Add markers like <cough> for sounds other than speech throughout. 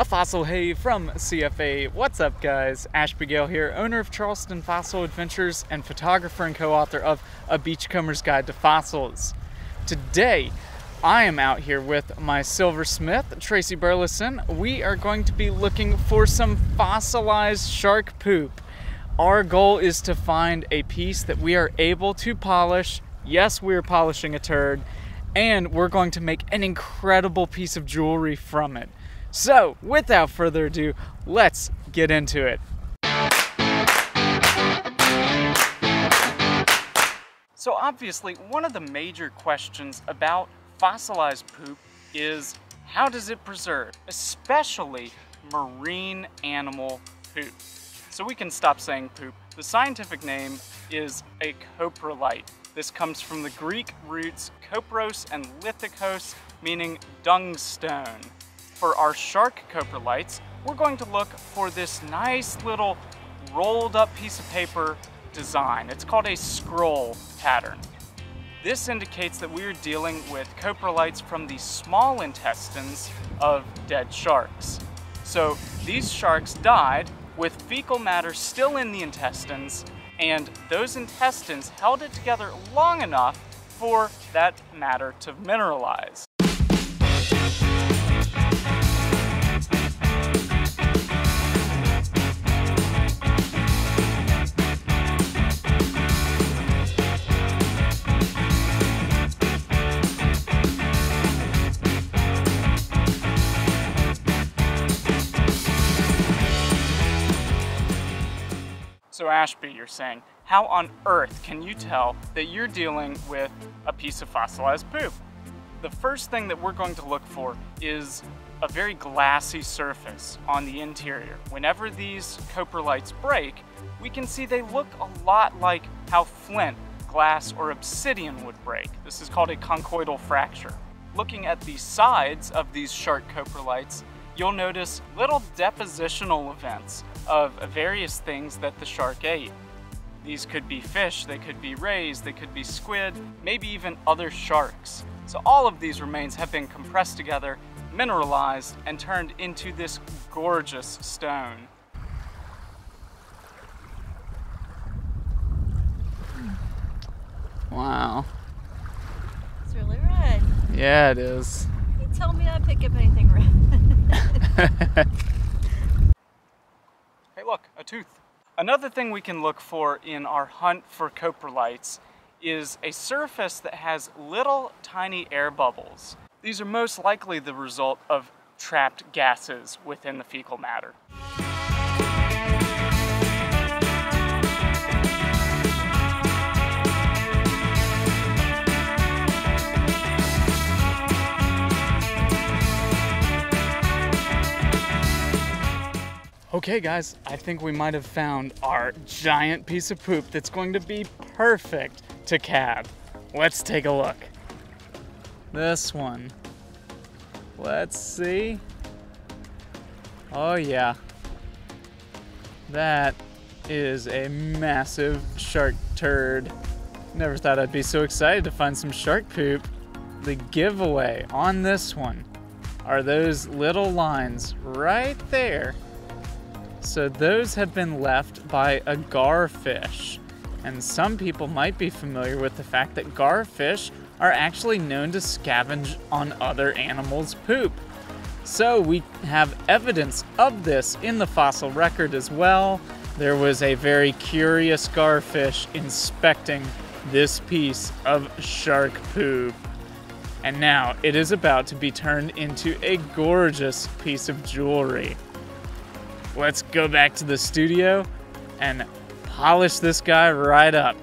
A fossil hey from CFA. What's up, guys? Ashby Gale here, owner of Charleston Fossil Adventures and photographer and co author of A Beachcomber's Guide to Fossils. Today, I am out here with my silversmith, Tracy Burlison. We are going to be looking for some fossilized shark poop. Our goal is to find a piece that we are able to polish. Yes, we are polishing a turd, and we're going to make an incredible piece of jewelry from it. So, without further ado, let's get into it. So, obviously, one of the major questions about fossilized poop is how does it preserve, especially marine animal poop. So we can stop saying poop. The scientific name is a coprolite. This comes from the Greek roots kopros and lithikos, meaning dung stone for our shark coprolites, we're going to look for this nice little rolled up piece of paper design. It's called a scroll pattern. This indicates that we are dealing with coprolites from the small intestines of dead sharks. So these sharks died with fecal matter still in the intestines and those intestines held it together long enough for that matter to mineralize. So Ashby, you're saying, how on earth can you tell that you're dealing with a piece of fossilized poop? The first thing that we're going to look for is a very glassy surface on the interior. Whenever these coprolites break, we can see they look a lot like how flint, glass, or obsidian would break. This is called a conchoidal fracture. Looking at the sides of these shark coprolites, you'll notice little depositional events of various things that the shark ate. These could be fish, they could be rays, they could be squid, maybe even other sharks. So all of these remains have been compressed together, mineralized, and turned into this gorgeous stone. Wow. It's really red. Yeah, it is. You tell me not to pick up anything red. <laughs> Tooth. Another thing we can look for in our hunt for coprolites is a surface that has little tiny air bubbles. These are most likely the result of trapped gases within the fecal matter. Okay guys, I think we might have found our giant piece of poop that's going to be perfect to cab. Let's take a look. This one. Let's see. Oh yeah. That is a massive shark turd. Never thought I'd be so excited to find some shark poop. The giveaway on this one are those little lines right there so those have been left by a garfish. And some people might be familiar with the fact that garfish are actually known to scavenge on other animals' poop. So we have evidence of this in the fossil record as well. There was a very curious garfish inspecting this piece of shark poop. And now it is about to be turned into a gorgeous piece of jewelry let's go back to the studio and polish this guy right up.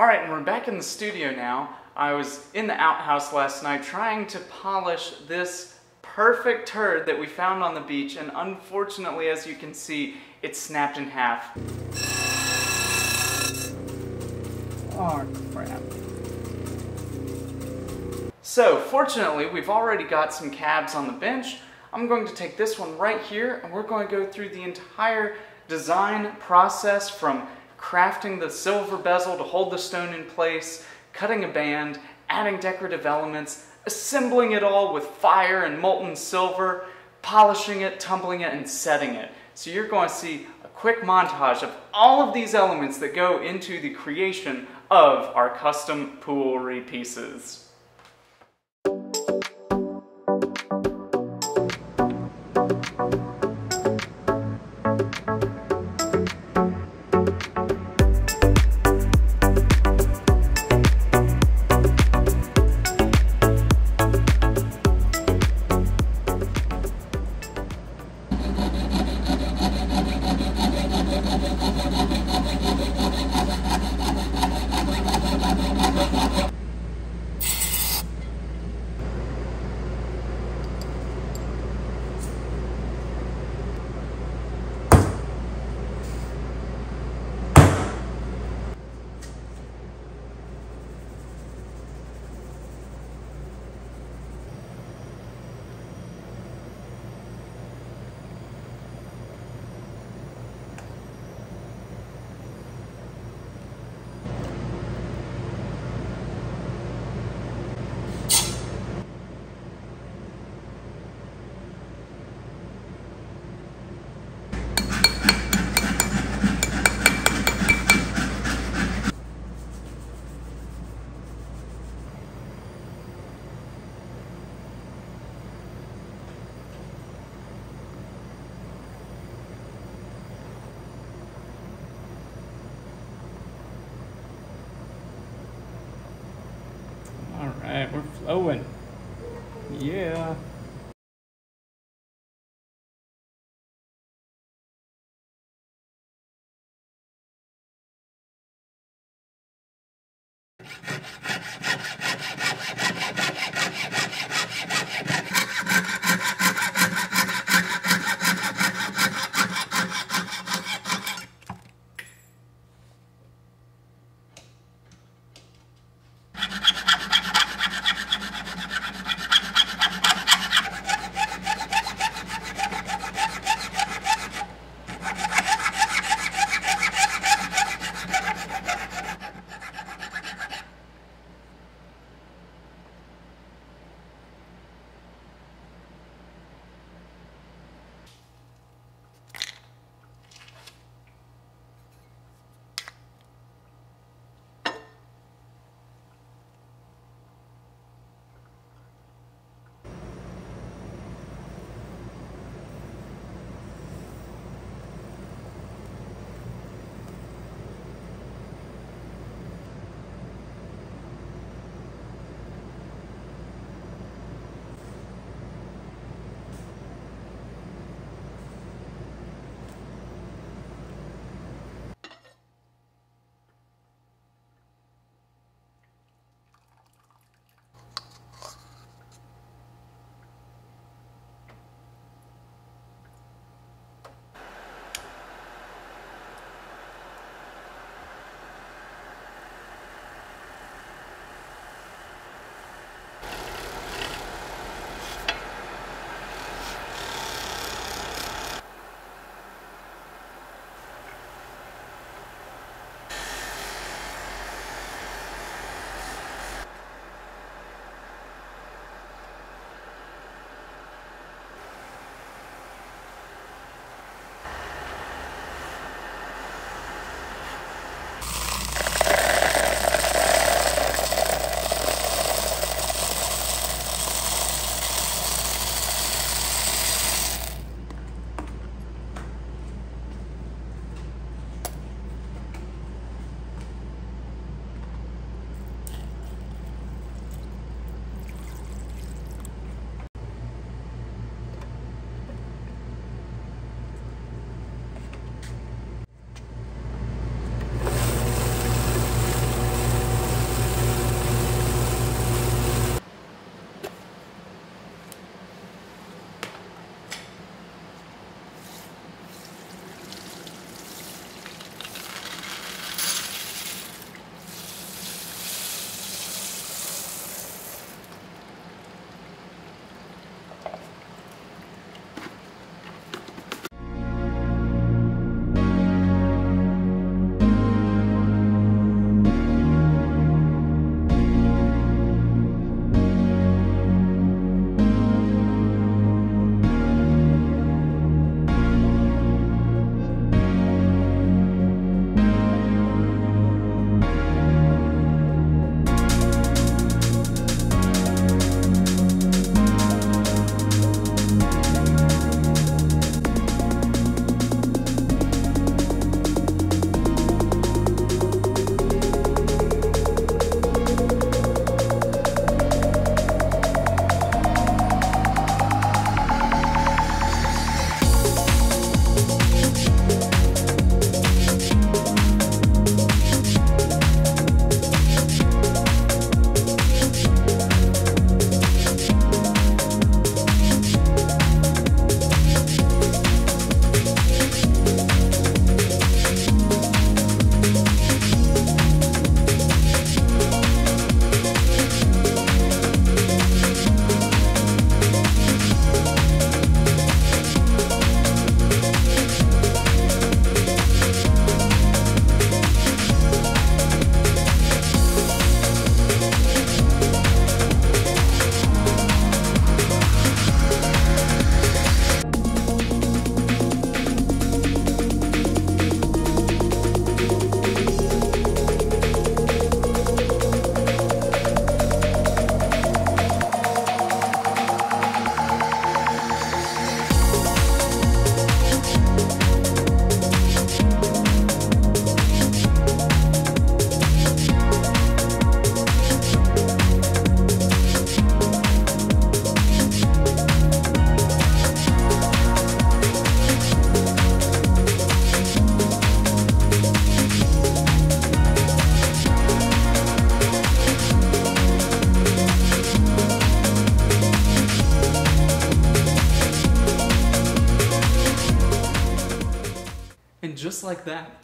All right, and we're back in the studio now. I was in the outhouse last night trying to polish this perfect turd that we found on the beach, and unfortunately, as you can see, it snapped in half. Oh, crap. So, fortunately, we've already got some cabs on the bench. I'm going to take this one right here, and we're going to go through the entire design process from crafting the silver bezel to hold the stone in place, cutting a band, adding decorative elements, assembling it all with fire and molten silver, polishing it, tumbling it, and setting it. So you're going to see a quick montage of all of these elements that go into the creation of our custom Poowelry pieces. We're flowing. Yeah.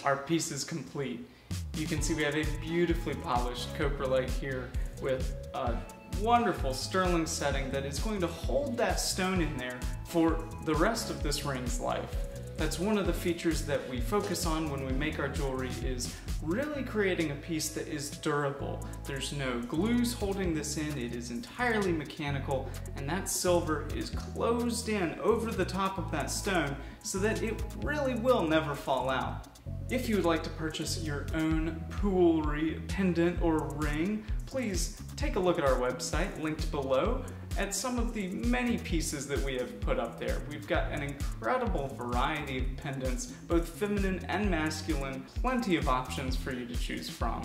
Our piece is complete. You can see we have a beautifully polished coprolite here with a wonderful sterling setting that is going to hold that stone in there for the rest of this ring's life. That's one of the features that we focus on when we make our jewelry is really creating a piece that is durable. There's no glues holding this in, it is entirely mechanical, and that silver is closed in over the top of that stone so that it really will never fall out. If you would like to purchase your own Poowelry pendant or ring, please take a look at our website linked below at some of the many pieces that we have put up there. We've got an incredible variety of pendants, both feminine and masculine, plenty of options for you to choose from.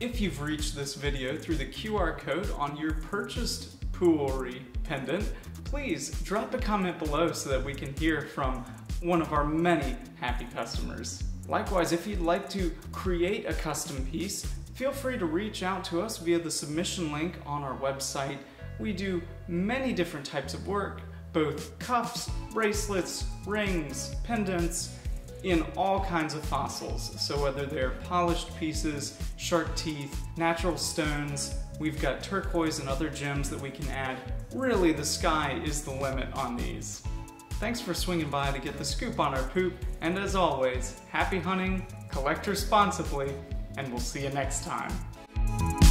If you've reached this video through the QR code on your purchased Poowelry pendant, please drop a comment below so that we can hear from one of our many happy customers. Likewise, if you'd like to create a custom piece, feel free to reach out to us via the submission link on our website we do many different types of work, both cuffs, bracelets, rings, pendants, in all kinds of fossils. So whether they're polished pieces, shark teeth, natural stones, we've got turquoise and other gems that we can add. Really, the sky is the limit on these. Thanks for swinging by to get the scoop on our poop, and as always, happy hunting, collect responsibly, and we'll see you next time.